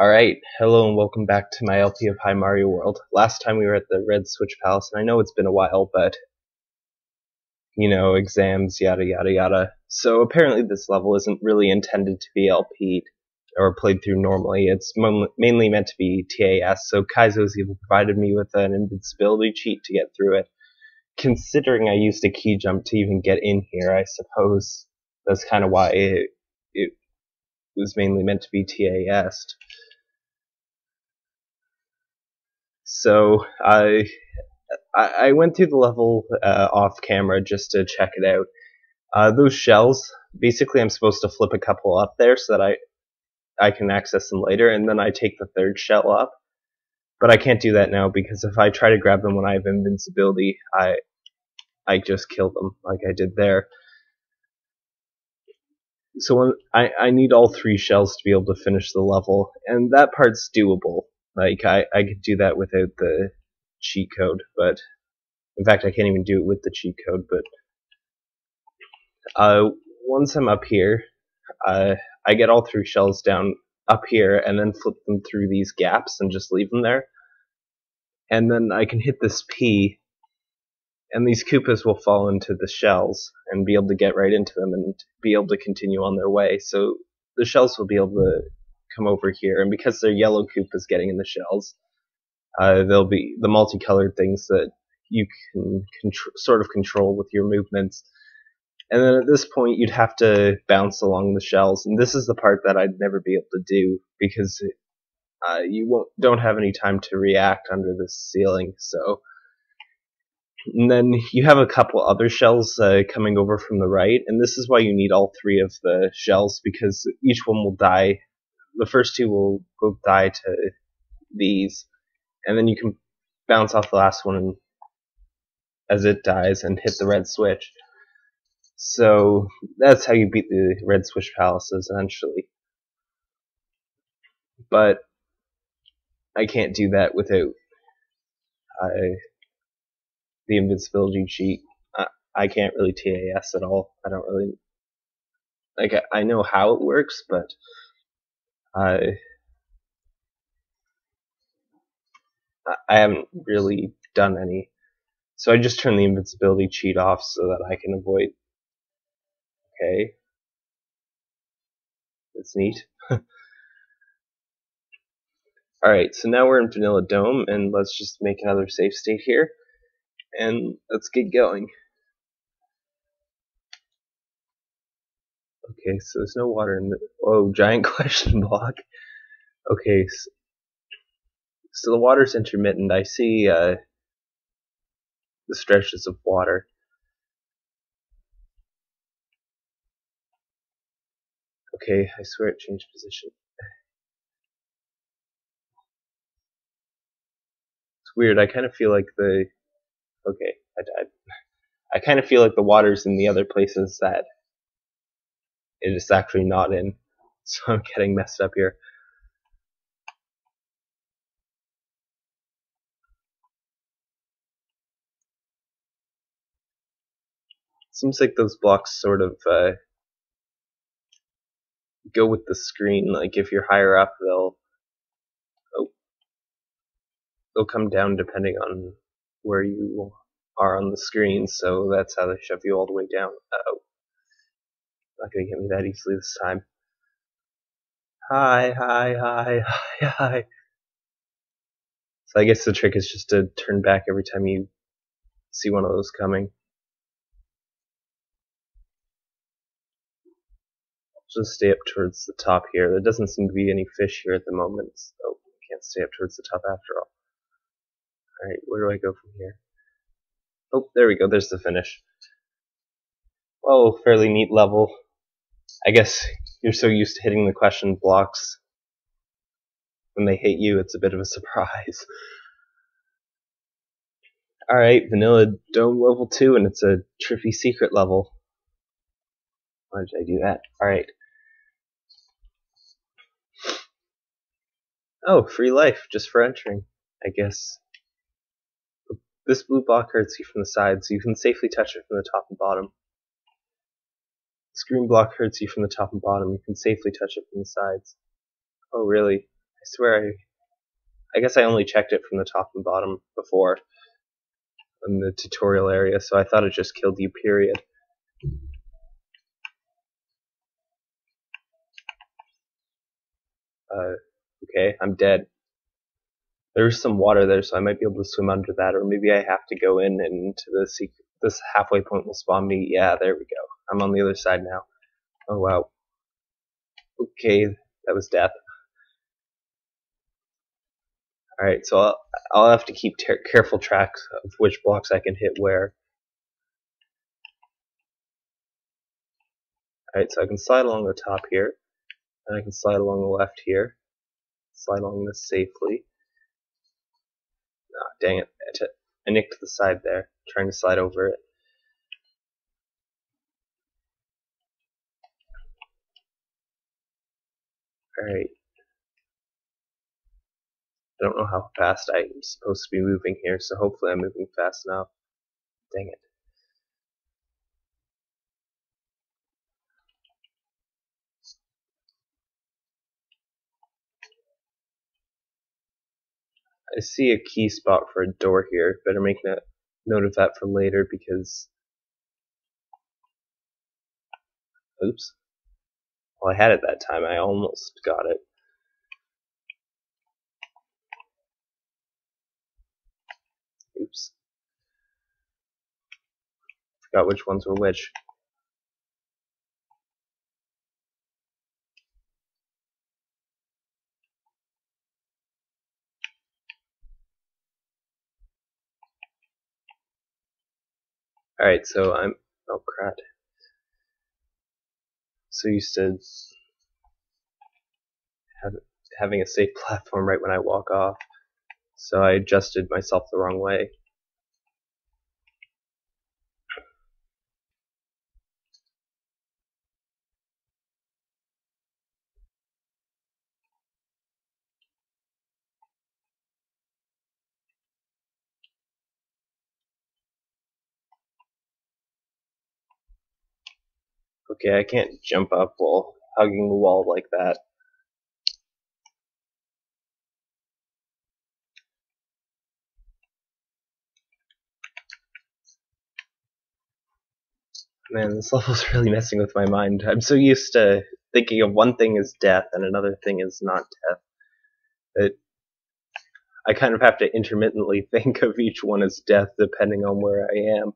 Alright, hello and welcome back to my LP of Hi Mario World. Last time we were at the Red Switch Palace, and I know it's been a while, but you know, exams, yada yada yada. So apparently this level isn't really intended to be LP'd or played through normally. It's mainly meant to be TAS, so Kaizo's even provided me with an invincibility cheat to get through it. Considering I used a key jump to even get in here, I suppose that's kind of why it, it was mainly meant to be TAS'd. So I I went through the level uh, off camera just to check it out. Uh, those shells, basically, I'm supposed to flip a couple up there so that I I can access them later, and then I take the third shell up. But I can't do that now because if I try to grab them when I have invincibility, I I just kill them like I did there. So I I need all three shells to be able to finish the level, and that part's doable. Like I I could do that without the cheat code, but in fact I can't even do it with the cheat code. But uh, once I'm up here, uh, I get all three shells down up here and then flip them through these gaps and just leave them there. And then I can hit this P, and these Koopas will fall into the shells and be able to get right into them and be able to continue on their way. So the shells will be able to come over here, and because they're yellow Koopas getting in the shells, uh, there'll be the multicolored things that you can contr- sort of control with your movements. And then at this point, you'd have to bounce along the shells, and this is the part that I'd never be able to do because uh, you won't don't have any time to react under the ceiling. So, and then you have a couple other shells uh, coming over from the right, and this is why you need all three of the shells because each one will die. The first two will both die to these, and then you can bounce off the last one as it dies and hit the red switch. So that's how you beat the red switch palaces eventually. But I can't do that without uh, the invincibility cheat. I, can't really TAS at all. I don't really like. I know how it works, but I I haven't really done any. So I just turn the invincibility cheat off so that I can avoid. Okay. That's neat. Alright, so now we're in Vanilla Dome, and let's just make another save state here, and let's get going. Okay, so there's no water in the. Oh, giant question block. Okay, so so the water's intermittent. I see uh, the stretches of water. Okay, I swear it changed position. It's weird. I kind of feel like the. Okay, I died. I kind of feel like the water's in the other places that it is actually not in. So I'm getting messed up here. seems like those blocks sort of uh, go with the screen. Like if you're higher up, they'll oh, they'll come down depending on where you are on the screen. So that's how they shove you all the way down. oh, not gonna get me that easily this time. Hi, hi, hi, hi, hi. So I guess the trick is just to turn back every time you see one of those coming. just stay up towards the top here. There doesn't seem to be any fish here at the moment, so I can't stay up towards the top after all. Alright, where do I go from here? Oh, there we go, there's the finish. Oh, fairly neat level. I guess you're so used to hitting the question blocks. When they hit you, it's a bit of a surprise. Alright, Vanilla Dome level 2, and it's a trippy secret level. Why did I do that? Alright. Oh, free life just for entering, I guess. This blue block hurts you from the side, so you can safely touch it from the top and bottom. This green block hurts you from the top and bottom, you can safely touch it from the sides. Oh, really? I swear I I guess I only checked it from the top and bottom before in the tutorial area, so I thought it just killed you, period. Uh, okay, I'm dead. There's some water there, so I might be able to swim under that, or maybe I have to go in and into the. This halfway point will spawn me. Yeah, there we go. I'm on the other side now. Oh wow. Okay, that was death. Alright, so I'll, I'll, have to keep careful track of which blocks I can hit where. Alright, so I can slide along the top here, and I can slide along the left here, slide along this safely. Ah, dang it, I nicked the side there, trying to slide over it. Alright. I don't know how fast I'm supposed to be moving here, so hopefully I'm moving fast enough. Dang it. I see a key spot for a door here. Better make a note of that for later because... Oops. Well, I had it that time. I almost got it. Oops. Forgot which ones were which. Alright, so I'm... Oh, crap. So used to having a safe platform right when I walk off. So I adjusted myself the wrong way. Okay, I can't jump up while hugging the wall like that. Man, this level's really messing with my mind. I'm so used to thinking of one thing as death and another thing as not death that I kind of have to intermittently think of each one as death depending on where I am.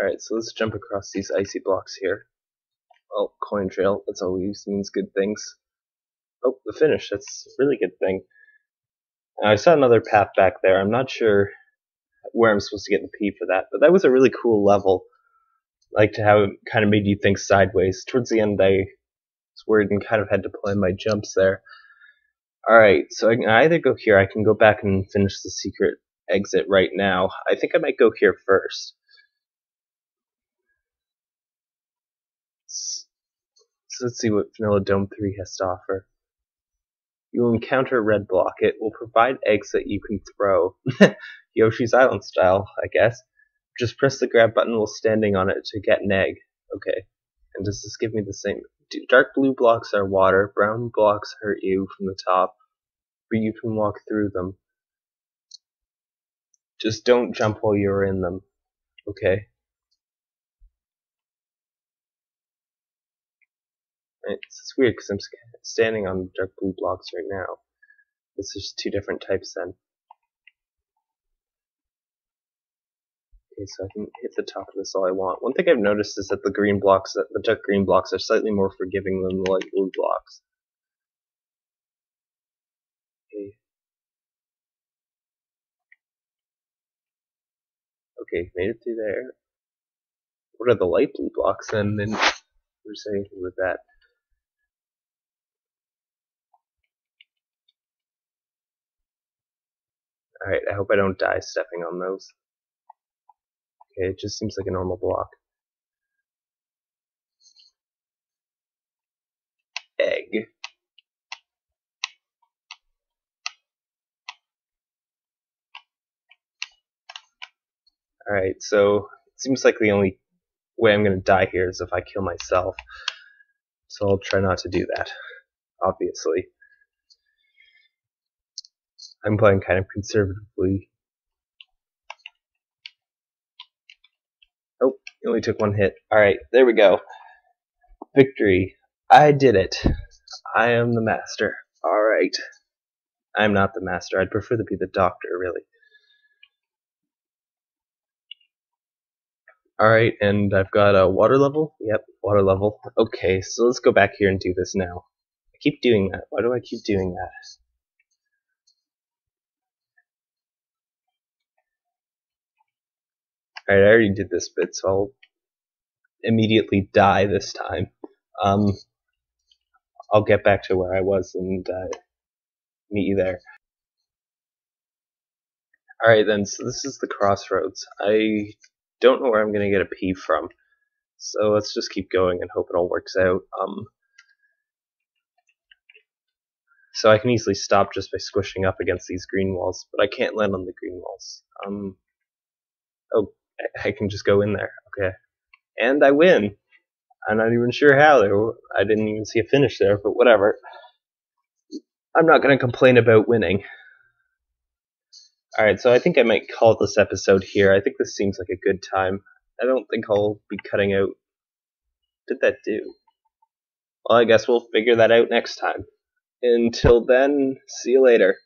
Alright, so let's jump across these icy blocks here. Oh, coin trail, that's always means good things. Oh, the finish, that's a really good thing. I saw another path back there, I'm not sure where I'm supposed to get the P for that, but that was a really cool level. I liked how it kind of made you think sideways. Towards the end, I was worried and kind of had to plan my jumps there. Alright, so I can either go here, I can go back and finish the secret exit right now. I think I might go here first. Let's see what Vanilla Dome 3 has to offer. You will encounter a red block. It will provide eggs that you can throw. Yoshi's Island style, I guess. Just press the grab button while standing on it to get an egg. Okay. And does this give me the same? Dark blue blocks are water. Brown blocks hurt you from the top, but you can walk through them. Just don't jump while you're in them. Okay. It's weird because I'm standing on dark blue blocks right now. It's just two different types then. Okay, so I can hit the top of this all I want. One thing I've noticed is that the green blocks, the dark green blocks, are slightly more forgiving than the light blue blocks. Okay. Okay, made it through there. What are the light blue blocks then? Then there's anything with that. Alright, I hope I don't die stepping on those. Okay, it just seems like a normal block. Egg. Alright, so it seems like the only way I'm going to die here is if I kill myself. So I'll try not to do that, obviously. I'm playing kind of conservatively. Oh, he only took one hit. Alright, there we go. Victory. I did it. I am the master. Alright. I'm not the master. I'd prefer to be the doctor, really. Alright, and I've got a water level? Yep, water level. Okay, so let's go back here and do this now. I keep doing that. Why do I keep doing that? Alright, I already did this bit, so I'll immediately die this time. Um, I'll get back to where I was and uh, meet you there. Alright then, so this is the crossroads. I don't know where I'm going to get a P from. So let's just keep going and hope it all works out. Um, so I can easily stop just by squishing up against these green walls, but I can't land on the green walls. Um, oh, I can just go in there. Okay. And I win. I'm not even sure how. I didn't even see a finish there, but whatever. I'm not going to complain about winning. Alright, so I think I might call this episode here. I think this seems like a good time. I don't think I'll be cutting out. Did that do? Well, I guess we'll figure that out next time. Until then, see you later.